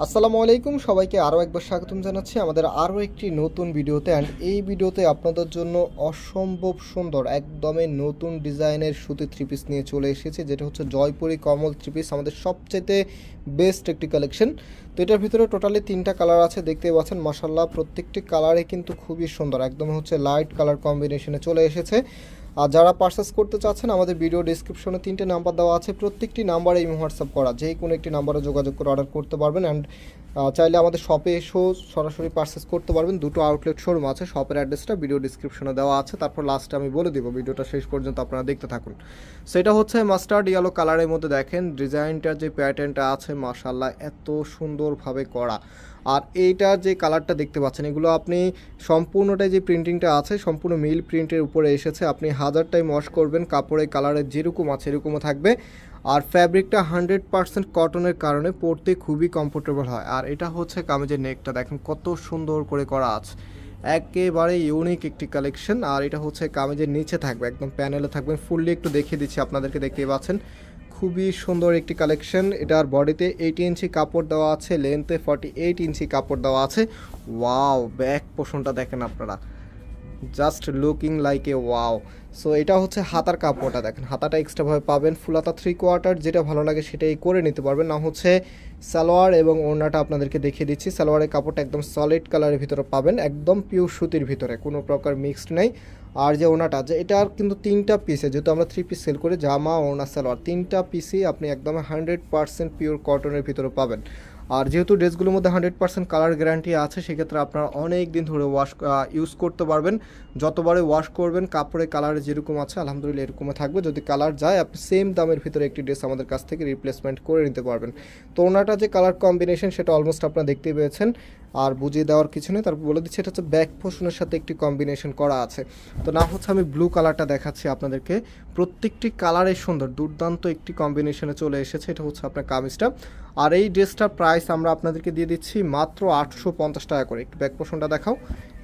আসসালামু আলাইকুম, সবাইকে আরও একবার স্বাগতম জানাচ্ছি আমাদের আরও একটি নতুন ভিডিওতে। অ্যান্ড এই ভিডিওতে আপনাদের জন্য অসম্ভব সুন্দর, একদমই নতুন ডিজাইনের সুতি থ্রি পিস নিয়ে চলে এসেছে, যেটা হচ্ছে জয়পুরি কমল থ্রি পিস আমাদের সবচেয়ে বেস্ট একটি কালেকশন তো এটার ভিতরে টোটালি তিনটা কালার আছে দেখতে পাচ্ছেন মাসাল্লাহ প্রত্যেকটি কালারে কিন্তু খুবই সুন্দর একদম হচ্ছে লাইট কালার কম্বিনেশনে চলে এসেছে। আর যারা পার্সেস করতে চাচ্ছেন, আমাদের ভিডিও ডিসক্রিপশনে তিনটে নাম্বার দেওয়া আছে। প্রত্যেকটি নাম্বারে এই হোয়াটসঅ্যাপ করা। যে কোনো একটি নাম্বারে যোগাযোগ করে অর্ডার করতে পারবেন অ্যান্ড চাইলে আমাদের শপে এসেও সরাসরি পার্সেস করতে পারবেন। দুটো আউটলেট শোরুম আছে শপের অ্যাড্রেসটা ভিডিও ডিসক্রিপশনে দেওয়া আছে। তারপর লাস্টে আমি বলে দিব ভিডিওটা শেষ পর্যন্ত আপনারা দেখতে থাকুন। সেটা হচ্ছে মাস্টার্ড ইয়েলো কালারের মধ্যে দেখেন ডিজাইনটার যে প্যাটার্নটা আছে মাশাল্লাহ এত সুন্দরভাবে করা। আর এইটার যে কালারটা দেখতে পাচ্ছেন, এগুলো আপনি সম্পূর্ণটাই যে প্রিন্টিংটা আছে, সম্পূর্ণ মিল প্রিন্টের উপরে এসেছে। আপনি হাজার টাইম ওয়াশ করবেন, কাপড়ের কালারের যেরকম আছে এরকমও থাকবে। আর ফ্যাব্রিকটা হান্ড্রেড পার্সেন্ট কটনের কারণে পরতে খুবই কমফোর্টেবল হয়। আর এটা হচ্ছে কামিজের নেকটা দেখেন কত সুন্দর করে করা আছে। একেবারে ইউনিক একটি কালেকশন আর এটা হচ্ছে কামিজের নিচে থাকবে, একদম প্যানেলে থাকবেন ফুললি একটু দেখিয়ে দিচ্ছি, আপনাদেরকে দেখতে পাচ্ছেন। খুবই সুন্দর একটি কালেকশন এটার বডিতে এইট ইঞ্চি কাপড় দেওয়া আছে লেন্থে ফর্টি এইট ইঞ্চি কাপড় দেওয়া আছে। ওয়াও ব্যাক পোষণটা দেখেন আপনারা। Just looking like a wow so এটা হচ্ছে হাতার কাপড়টা দেখেন। হাতাটা এক্সট্রাভাবে পাবেন। ফুলাতা থ্রি কোয়ার্টার যেটা ভালো লাগে সেটাই করে নিতে পারবেন। না হচ্ছে সালোয়ার এবং ওড়নাটা আপনাদেরকে দেখিয়ে দিচ্ছি। সালোয়ারের কাপড়টা একদম সলিড কালারের ভিতরে পাবেন। একদম পিওর সুতির ভিতরে, কোনো প্রকার মিক্সড নেই। আর যে ওনাটা যে এটার কিন্তু তিনটা পিসে যেহেতু আমরা থ্রি পিস সেল করি, জামা ওনা সালোয়ার, তিনটা পিসই আপনি একদম হান্ড্রেড পার্সেন্ট পিওর কটনের ভিতরে পাবেন। আর যেহেতু ড্রেসগুলোর মধ্যে হান্ড্রেড পার্সেন্ট কালার গ্যারান্টি আছে, সেক্ষেত্রে আপনারা অনেক দিন ধরে ওয়াশ ইউজ করতে পারবেন। যতবারে ওয়াশ করবেন কাপড়ের কালার যেরকম আছে, আলহামদুলিল্লাহ এরকমই থাকবে। যদি কালার যায়, আপনি সেম দামের ভিতরে একটি ড্রেস আমাদের কাছ থেকে রিপ্লেসমেন্ট করে নিতে পারবেন। তো ওনাটা যে কালার কম্বিনেশন সেটা অলমোস্ট আপনারা দেখতেই পেয়েছেন। আর বুঝিয়ে দেওয়ার কিছু নেই, তারপর বলে দিচ্ছি, এটা হচ্ছে ব্যাক পোষণের সাথে একটি কম্বিনেশন করা আছে। তো না হচ্ছে আমি ব্লু কালারটা দেখাচ্ছি আপনাদেরকে। প্রত্যেকটি কালারে সুন্দর, দুর্দান্ত একটি কম্বিনেশনে চলে এসেছে, এটা হচ্ছে আপনার কামিজটা। আর এই ড্রেসটার প্রাইস আমরা আপনাদেরকে দিয়ে দিচ্ছি মাত্র আটশো পঞ্চাশ টাকা করে। একটু ব্যাক পোষণটা দেখাও।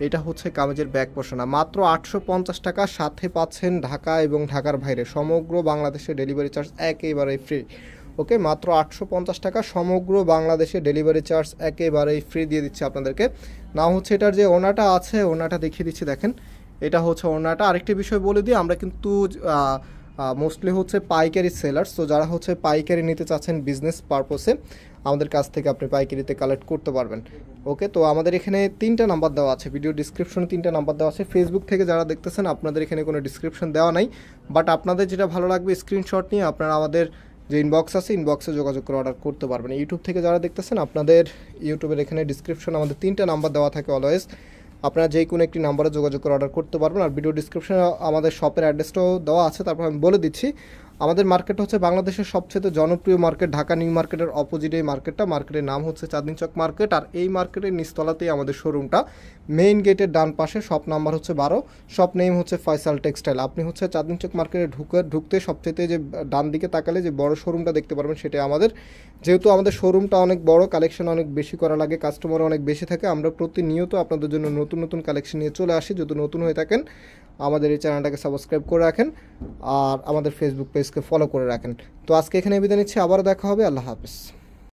এটা হচ্ছে কামিজের ব্যাক পোষণা। মাত্র আটশো পঞ্চাশ টাকা সাথে পাচ্ছেন ঢাকা এবং ঢাকার বাইরে। সমগ্র বাংলাদেশে ডেলিভারি চার্জ একেবারেই ফ্রি ওকে, মাত্র আটশো পঞ্চাশ টাকা সমগ্র বাংলাদেশে ডেলিভারি চার্জ একেবারেই ফ্রি দিয়ে দিচ্ছে আপনাদেরকে। না হচ্ছে এটার যে ওনাটা আছে, ওনাটা দেখিয়ে দিচ্ছি, দেখেন। এটা হচ্ছে ওনাটা। আরেকটি বিষয় বলে দিই, আমরা কিন্তু মোস্টলি হচ্ছে পাইকারি সেলার্স তো যারা হচ্ছে পাইকারি নিতে চাচ্ছেন বিজনেস পারপোসে আমাদের কাছ থেকে আপনি পাইকারিতে কালেক্ট করতে পারবেন। ওকে, তো আমাদের এখানে তিনটা নাম্বার দেওয়া আছে ভিডিও ডিসক্রিপশনে তিনটা নাম্বার দেওয়া আছে। ফেসবুক থেকে যারা দেখতেছেন, আপনাদের এখানে কোনো ডিসক্রিপশন দেওয়া নাই। বাট আপনাদের যেটা ভালো লাগবে স্ক্রিনশট নিয়ে আপনারা আমাদের যে ইনবক্স আছে ইনবক্সে যোগাযোগ করে অর্ডার করতে পারবেন। ইউটিউব থেকে যারা দেখতেছেন, আপনাদের ইউটিউবের এখানে ডিসক্রিপশন আমাদের তিনটা নাম্বার দেওয়া থাকে অলওয়েজ আপনারা যে কোনো একটি নাম্বারে যোগাযোগ করে অর্ডার করতে পারবেন। আর ভিডিও ডিসক্রিপশনে আমাদের শপের অ্যাড্রেসটাও দেওয়া আছে। তারপর আমি বলে দিচ্ছি আমাদের মার্কেট হচ্ছে বাংলাদেশের সবচেয়ে জনপ্রিয় মার্কেট ঢাকা নিউ মার্কেটের অপোজিট এই মার্কেটটা মার্কেটের নাম হচ্ছে চাঁদনি চক মার্কেট আর এই মার্কেটের নিচতলাতেই আমাদের শোরুমটা মেইন গেটের ডান পাশে শপ নাম্বার হচ্ছে বারো শপ নেম হচ্ছে ফয়সাল টেক্সটাইল আপনি হচ্ছে চাঁদনি চক মার্কেটে ঢুকে, ঢুকতে সবচেয়ে যে ডান দিকে তাকালে যে বড় শোরুমটা দেখতে পারবেন সেটা আমাদের যেহেতু আমাদের শোরুমটা অনেক বড় কালেকশন অনেক বেশি করা লাগে কাস্টমার অনেক বেশি থাকে, আমরা প্রতিনিয়ত আপনাদের জন্য নতুন নতুন কালেকশন নিয়ে চলে আসি। যদি নতুন হয়ে থাকেন, আমাদের এই চ্যানেলটাকে সাবস্ক্রাইব করে রাখেন আর আমাদের ফেসবুক পেজকে ফলো করে রাখেন। তো আজকে এখানে বিদায় নিচ্ছি, আবারও দেখা হবে, আল্লাহ হাফিজ।